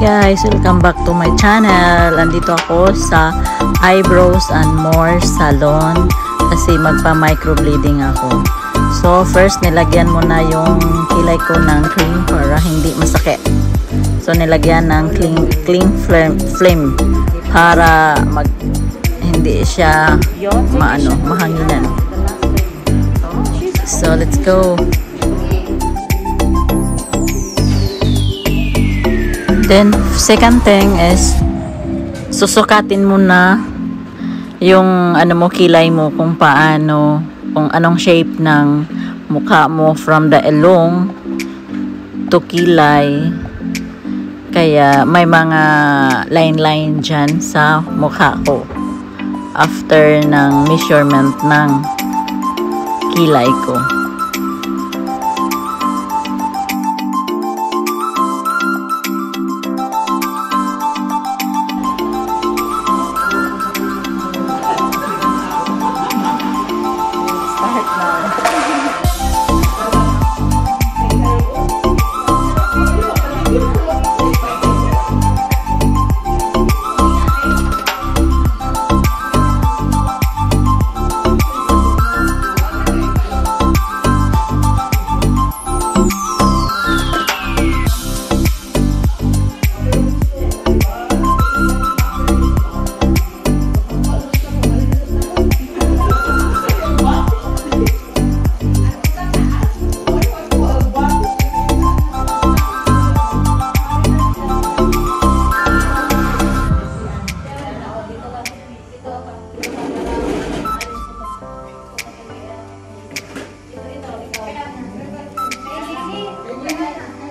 guys, welcome back to my channel. Andito ako sa Eyebrows and More Salon kasi magpa-microblading ako. So, first nilagyan mo na yung kilay ko ng cream para hindi masakit. So, nilagyan ng clean, clean flame, flame para mag hindi siya maano, mahanginan. So, let's go. Then, second thing is, susukatin mo na yung ano mo, kilay mo, kung paano, kung anong shape ng mukha mo from the elong to kilay. Kaya, may mga line-line dyan sa mukha ko after ng measurement ng kilay ko.